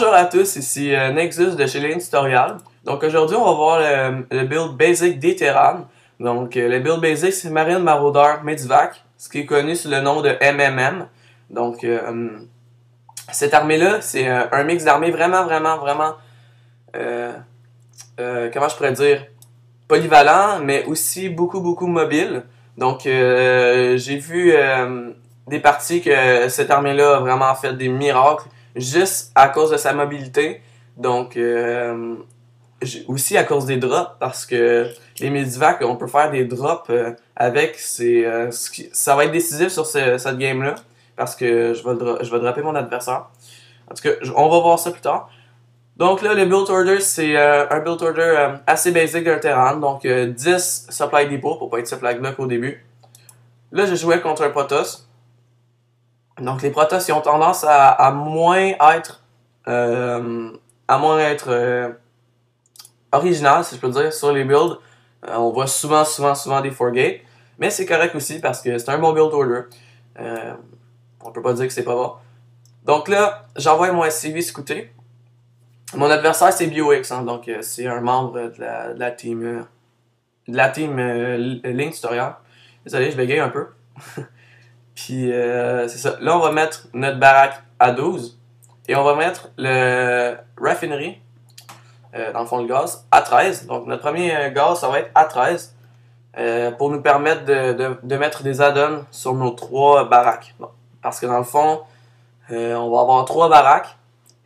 Bonjour à tous, ici euh, Nexus de chez Lane Tutorial. Donc aujourd'hui, on va voir le, build basic des Terran. Donc euh, le build basic, c'est Marine Marauder Medivac, ce qui est connu sous le nom de MMM. Donc euh, cette armée-là, c'est un mix d'armées vraiment, vraiment, vraiment, comment je pourrais dire, polyvalent, mais aussi beaucoup, beaucoup mobile. Donc j'ai vu des parties que cette armée-là a vraiment fait des miracles juste à cause de sa mobilité. Donc, euh, aussi à cause des drops, parce que les Medivac, on peut faire des drops euh, avec. C'est, euh, ça va être décisif sur cette game-là, parce que je vais, je vais dropper mon adversaire. En tout cas, on va voir ça plus tard. Donc là, le build order, c'est un build order assez basique d'un terrain. Donc 10 supply depot pour pas être supply block au début. Là, je jouais contre un Protoss. Donc les Protoss, ils ont tendance à, moins être euh, à moins être euh, original, si je peux dire, sur les builds. Euh, on voit souvent, souvent, souvent des 4 gates. Mais c'est correct aussi parce que c'est un bon build order. Euh, on peut pas dire que c'est pas bon. Donc là, j'envoie mon SCV scouter. Mon adversaire, c'est BioX, hein, donc c'est un membre de la, de la team, de la team Link Tutorial. Désolé, je bégaye un peu. Puis euh, c'est ça. Là, on va mettre notre baraque à 12 et on va mettre le raffinery, euh, dans le fond le gaz, à 13. Donc notre premier euh, gaz, ça va être à 13 pour nous permettre de, mettre des add-ons sur nos trois baraques. parce que dans le fond, on va avoir trois baraques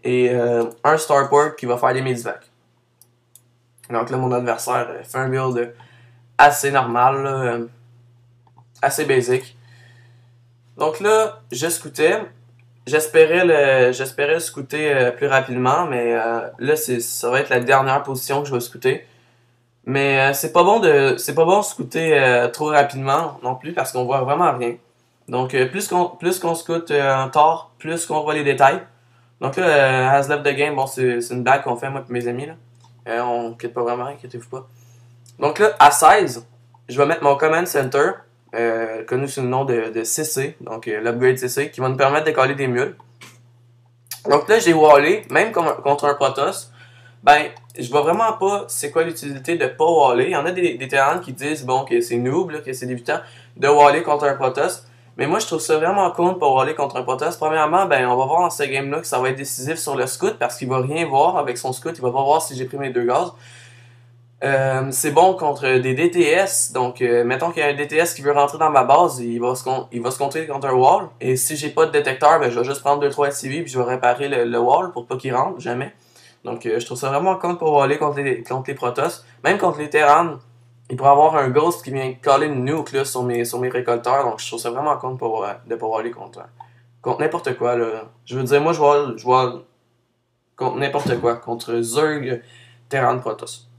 et un starport qui va faire des medivacs. Donc là, mon adversaire fait un build assez normal, assez basic. Donc là, je scoutais. J'espérais le, j'espérais scouter euh, plus rapidement, mais euh, là, c'est, ça va être la dernière position que je vais scouter. Mais euh, c'est pas bon de, c'est pas bon scouter trop rapidement non plus parce qu'on voit vraiment rien. Donc plus qu'on, plus qu'on scoute un tort, plus qu'on voit les détails. Donc là, Has Left the Game, bon, c'est, une bague qu'on fait moi et mes amis là. on quitte pas vraiment, inquiétez-vous pas. Donc là, à 16, je vais mettre mon command center euh, connu sous le nom de, CC, donc euh, l'upgrade CC, qui va nous permettre de coller des mules. Donc là, j'ai wallé, même contre un Protoss, ben, je vois vraiment pas c'est quoi l'utilité de pas waller. Il y en a des, des terrains qui disent, bon, que c'est noob, que c'est débutant, de waller contre un Protoss. Mais moi, je trouve ça vraiment cool pour waller contre un Protoss. Premièrement, ben, on va voir dans ce game-là que ça va être décisif sur le scout, parce qu'il va rien voir avec son scout, il va pas voir si j'ai pris mes deux gaz. Euh, c'est bon contre des DTS. Donc, euh, mettons qu'il y a un DTS qui veut rentrer dans ma base, il va se, il va se contre un wall. Et si j'ai pas de détecteur, ben, je vais juste prendre 2-3 SCV puis je vais réparer le, wall pour pas qu'il rentre, jamais. Donc, euh, je trouve ça vraiment con pour aller contre les, contre les Protoss. Même contre les Terran, il pourrait avoir un Ghost qui vient coller une nuke là, sur, mes, sur mes récolteurs. Donc, je trouve ça vraiment con pour, de pouvoir aller contre, contre n'importe quoi. Là. Je veux dire, moi, je vois, je vois contre n'importe quoi. Contre Zerg, Terran, Protoss.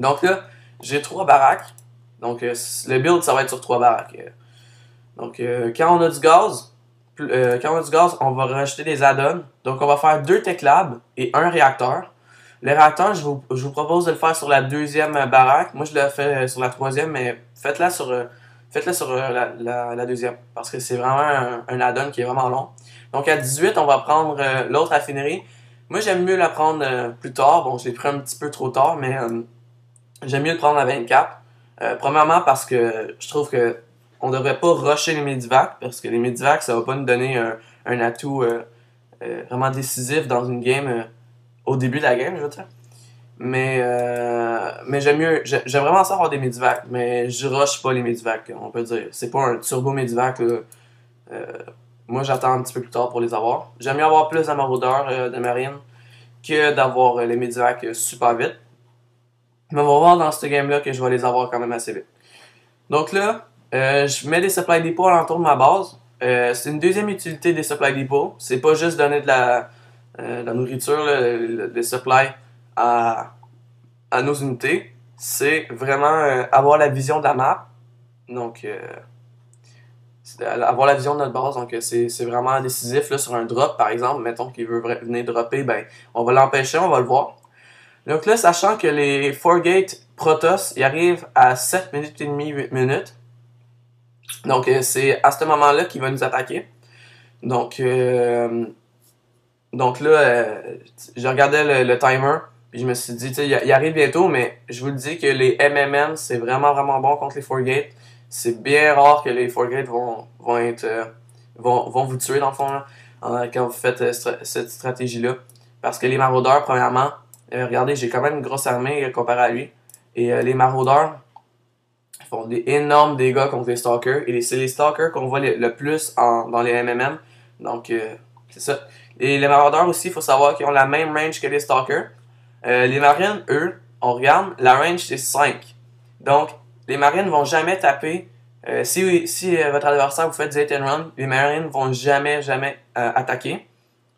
Donc là, j'ai trois baraques. Donc euh, le build, ça va être sur trois baraques. Donc euh, quand on a du gaz, euh, quand on a du gaz, on va rajouter des add-ons. Donc on va faire deux tech labs et un réacteur. Le réacteur, je vous, propose de le faire sur la deuxième baraque. Moi, je l'ai fait sur la troisième, mais faites-la sur, faites sur la, la, deuxième. Parce que c'est vraiment un, un add-on qui est vraiment long. Donc à 18, on va prendre l'autre raffinerie. Moi, j'aime mieux la prendre plus tard. Bon, je l'ai pris un petit peu trop tard, mais J'aime mieux le prendre à 24. Euh, premièrement parce que je trouve que on devrait pas rusher les Medivac parce que les Medivac ça va pas nous donner un, un atout euh, euh, vraiment décisif dans une game au début de la game, je veux dire. Mais mais j'aime mieux j'aime vraiment ça avoir des Medivac, mais je rush pas les Medivac, on peut dire. C'est pas un turbo Medivac moi j'attends un petit peu plus tard pour les avoir. J'aime mieux avoir plus de de marine que d'avoir les Medivac super vite. Mais on va voir dans ce game-là que je vais les avoir quand même assez vite. Donc là, euh, je mets des supply depot alentour de ma base. Euh, c'est une deuxième utilité des supply depot. C'est pas juste donner de la, euh, nourriture, des supply à, à nos unités. C'est vraiment avoir la vision de la map. Donc, avoir la vision de notre base. Donc, c'est vraiment décisif là, sur un drop, par exemple. Mettons qu'il veut venir dropper, ben, on va l'empêcher, on va le voir. Donc là, sachant que les 4 gates Protoss, ils arrivent à 7 minutes et demie, 8 minutes. Donc euh, c'est à ce moment-là qu'il va nous attaquer. Donc euh, donc là, euh, je regardais le, timer, puis je me suis dit, il, arrive bientôt, mais je vous le dis que les MMM, c'est vraiment, vraiment bon contre les Forgate. C'est bien rare que les Forgate vont, vont être, vont, vont vous tuer dans le fond, quand vous faites cette stratégie-là. Parce que les maraudeurs, premièrement, regardez, j'ai quand même une grosse armée comparé à lui. Et les maraudeurs font des énormes dégâts contre les stalkers. Et c'est les stalkers qu'on voit le, plus dans les MMM. Donc, c'est ça. Et les maraudeurs aussi, il faut savoir qu'ils ont la même range que les stalkers. Euh, les marines, eux, on regarde, la range c'est 5. Donc, les marines vont jamais taper. Euh, si si euh, votre adversaire vous fait du and run, les marines vont jamais, jamais attaquer.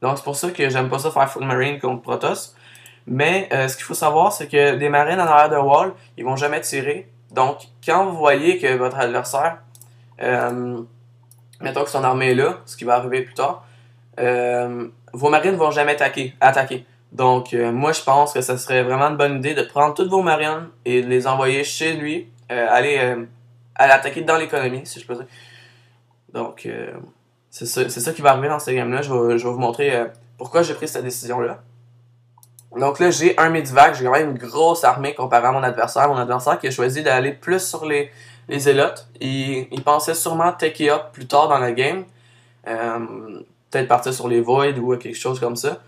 Donc, c'est pour ça que j'aime pas ça faire full marine contre Protoss. Mais ce qu'il faut savoir, c'est que les marines en arrière de wall, ils vont jamais tirer. Donc, quand vous voyez que votre adversaire, mettons que son armée est là, ce qui va arriver plus tard, euh, vos marines vont jamais attaquer. attaquer. Donc, euh, moi, je pense que ce serait vraiment une bonne idée de prendre toutes vos marines et de les envoyer chez lui, euh, aller, aller attaquer dans l'économie, si je peux dire. Donc, c'est ça, ça, qui va arriver dans ce game-là. Je vais vous montrer pourquoi j'ai pris cette décision-là. Donc là, j'ai un Medivac, j'ai quand même une grosse armée comparé à mon adversaire. Mon adversaire qui a choisi d'aller plus sur les, les zélotes. Il, il pensait sûrement take up plus tard dans la game. Euh, peut-être partir sur les voids ou quelque chose comme ça.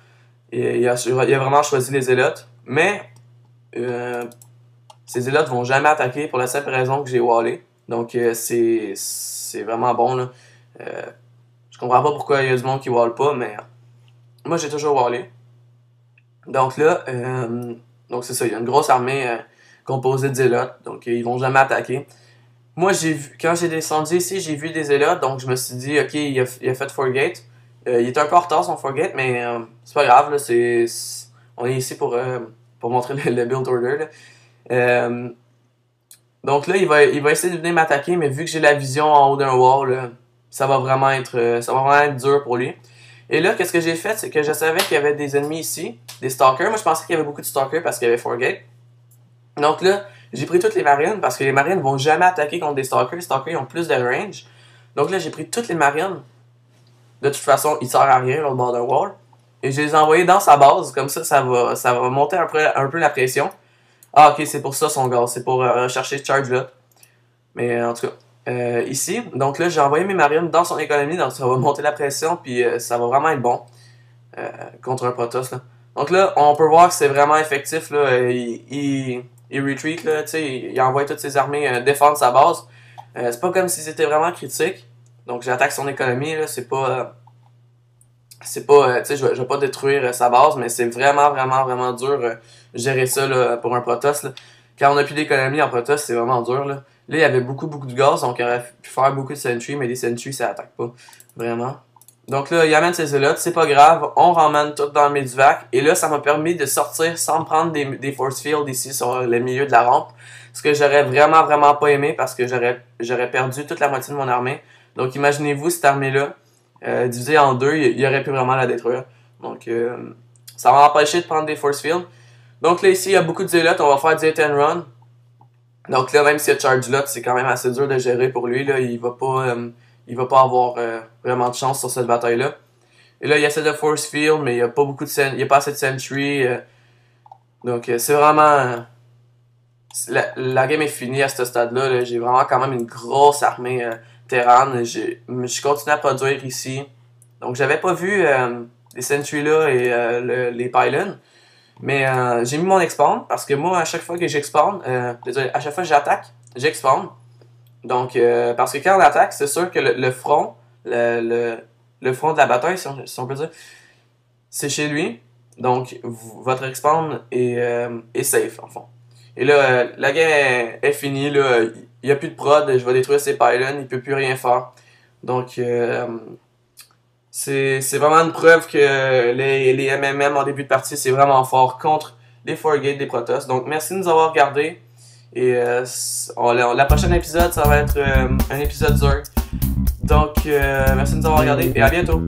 Il a, il a vraiment choisi les élotes. Mais euh, ces zélotes vont jamais attaquer pour la simple raison que j'ai wallé. Donc euh, c'est, vraiment bon. Là. Euh, je comprends pas pourquoi il y a du monde qui wall pas, mais moi j'ai toujours wallé. Donc là, euh, donc c'est ça, il y a une grosse armée composée de zélotes, donc ils vont jamais attaquer. Moi, j'ai vu, quand j'ai descendu ici, j'ai vu des zélotes, donc je me suis dit, ok, il a, fait Forgate. Euh, il est un peu en retard son forget, mais euh, c'est pas grave. Là, c'est, on est ici pour, euh, pour montrer le, build order. Là. donc là, il va, il va essayer de venir m'attaquer, mais vu que j'ai la vision en haut d'un wall, ça va vraiment être ça va vraiment être dur pour lui. Et là, qu'est-ce que j'ai fait, c'est que je savais qu'il y avait des ennemis ici, des stalkers. Moi, je pensais qu'il y avait beaucoup de stalkers parce qu'il y avait Forgate. Donc là, j'ai pris toutes les marines parce que les marines vont jamais attaquer contre des stalkers. Les stalkers ils ont plus de range. Donc là, j'ai pris toutes les marines de toute façon, il sert à rien, le bord d'un wall. Et je les ai envoyés dans sa base, comme ça, ça va, ça va monter un peu, un peu la pression. Ah, ok, c'est pour ça son gaz, c'est pour euh, rechercher charge là. Mais en tout cas, euh, ici, donc là, j'ai envoyé mes marines dans son économie, donc ça va monter la pression, puis euh, ça va vraiment être bon contre un Protoss. Là. Donc là, on peut voir que c'est vraiment effectif. Là, il, il, il retreat, là, il, il envoie toutes ses armées défendre sa base. c'est pas comme si c'était vraiment critique. Donc j'attaque son économie, là, c'est pas. Euh, c'est pas. Euh, tu sais, je, vais, pas détruire euh, sa base, mais c'est vraiment, vraiment, vraiment dur gérer ça là, pour un Protoss. Là. Quand on a plus d'économie en Protoss, c'est vraiment dur. Là. Là, il y avait beaucoup, beaucoup de gaz, donc il aurait pu faire beaucoup de sentry, mais les sentry, ça attaque pas. Vraiment. Donc là, il amène ses zélotes, c'est pas grave, on ramène tout dans le Medivac, et là, ça m'a permis de sortir sans prendre des, des force fields ici sur le milieu de la rampe, ce que j'aurais vraiment, vraiment pas aimé, parce que j'aurais perdu toute la moitié de mon armée. Donc imaginez-vous cette armée-là, euh, divisée en deux, il aurait pu vraiment la détruire. Donc euh, ça va empêcher de prendre des force fields. Donc là ici, il y a beaucoup de zélotes, on va faire du hit and run. Donc là, même s'il y a charge lot, c'est quand même assez dur de gérer pour lui. Là. Il va pas euh, il va pas avoir vraiment de chance sur cette bataille-là. Et là, il y a essaie de force field, mais il n'y a pas beaucoup de il y a pas assez de sentry. donc c'est vraiment. La, game est finie à ce stade-là. -là, J'ai vraiment quand même une grosse armée Terran. Je continue à produire ici. Donc, j'avais pas vu euh, les Sentry là et euh, les pylons. Mais euh, j'ai mis mon expand parce que moi, à chaque fois que j'expand, à chaque fois que j'attaque, j'expand. Donc, parce que quand on attaque, c'est sûr que le, front, le, le, front de la bataille, si on, peut dire, c'est chez lui. Donc, votre expand est, est safe, en fond. Et là, la game est, finie. Là il n'y a plus de prod, je vais détruire ses pylons, il peut plus rien faire. Donc, euh, c'est vraiment une preuve que les, les MMM en début de partie, c'est vraiment fort contre les Forgate des Protoss. Donc, merci de nous avoir regardé. Et euh, la prochaine épisode, ça va être euh, un épisode Zerg. Donc, merci de nous avoir regardé et à bientôt.